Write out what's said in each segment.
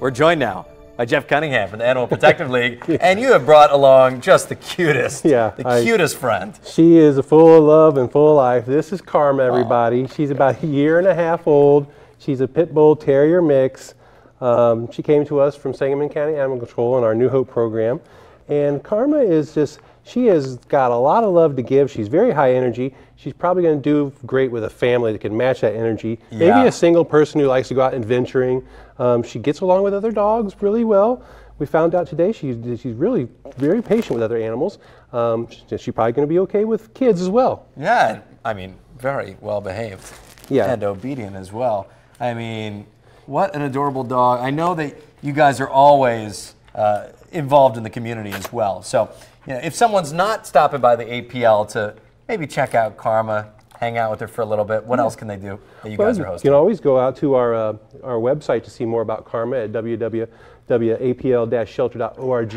We're joined now by Jeff Cunningham from the Animal Protective League, and you have brought along just the cutest, Yeah, the I- cutest friend. She is full of love and full of life. This is Karma, everybody. She's about a year and a half old. She's a pit bull terrier mix. Um, she came to us from Sangamon County Animal Control in our New Hope program. And Karma is just, she has got a lot of love to give. She's very high energy. She's probably going to do great with a family that can match that energy. Yeah. Maybe a single person who likes to go out and venturing. Um, she gets along with other dogs really well. We found out today she's, she's really very patient with other animals. Um, she- she's probably going to be okay with kids as well. Yeah, I mean, very well behaved. Yeah. And obedient as well. I mean, what an adorable dog. I know that you guys are always uh, involved in the community as well. So, you know, if someone's not stopping by the APL to maybe check out Karma, hang out with her for a little bit, what else can they do that you Well, guys are hosting? you can always go out to our, uh, our website to see more about Karma at www.apl-shelter.org,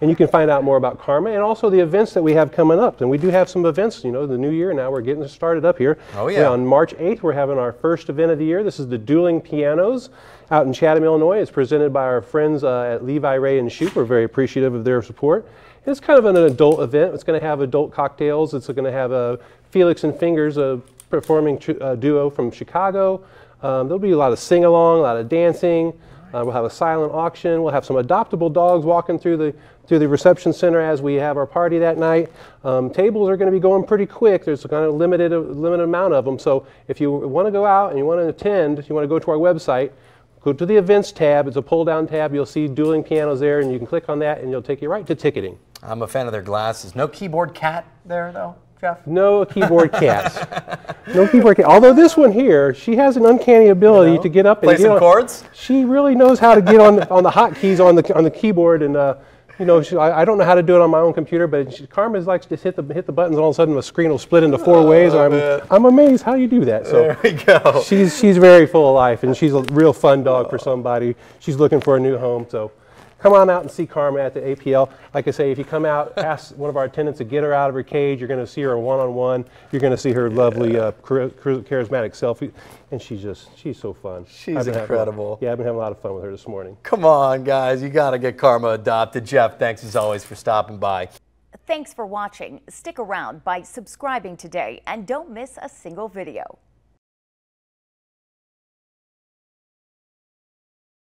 and you can find out more about Karma and also the events that we have coming up. And we do have some events, you know, the new year now, we're getting started up here. Oh, yeah. on March 8th, we're having our first event of the year. This is the Dueling Pianos out in Chatham, Illinois. It's presented by our friends uh, at Levi Ray and Shoop. We're very appreciative of their support. It's kind of an adult event. It's going to have adult cocktails. It's going to have uh, Felix and Fingers, a performing tr- uh, duo from Chicago. Um, there'll be a lot of sing along, a lot of dancing. Uh, we'll have a silent auction. We'll have some adoptable dogs walking through the through the reception center as we have our party that night. Um, tables are going to be going pretty quick. There's kind of limited a limited amount of them. So if you want to go out and you want to attend, you want to go to our website. Go to the events tab. It's a pull down tab. You'll see dueling pianos there, and you can click on that, and it'll take you right to ticketing. I'm a fan of their glasses. No keyboard cat there, though, Jeff? No keyboard cats. no keyboard cat. Although this one here, she has an uncanny ability You know, to get up and play get some on- chords? She really knows how to get on the, on the hotkeys on the on the keyboard, and uh, you know, she, I, I don't know how to do it on my own computer, but she, Karma's likes to just hit the hit the buttons, and all of a sudden the screen will split into four ways. I'm I'm amazed how you do that. So. There we go. She's she's very full of life, and she's a real fun dog for somebody. She's looking for a new home, so come on out and see Karma at the APL. Like I say, if you come out, ask one of our attendants to get her out of her cage. You're going to see her one on one. You're going to see her lovely, uh, char- char- charismatic selfie, and she's just she's so fun. She's I've having- incredible. yeah, I've been having a lot of fun with her this morning. Come on, guys. You got to get Karma adopted. Jeff, thanks as always for stopping by. Thanks for watching. Stick around by subscribing today and don't miss a single video.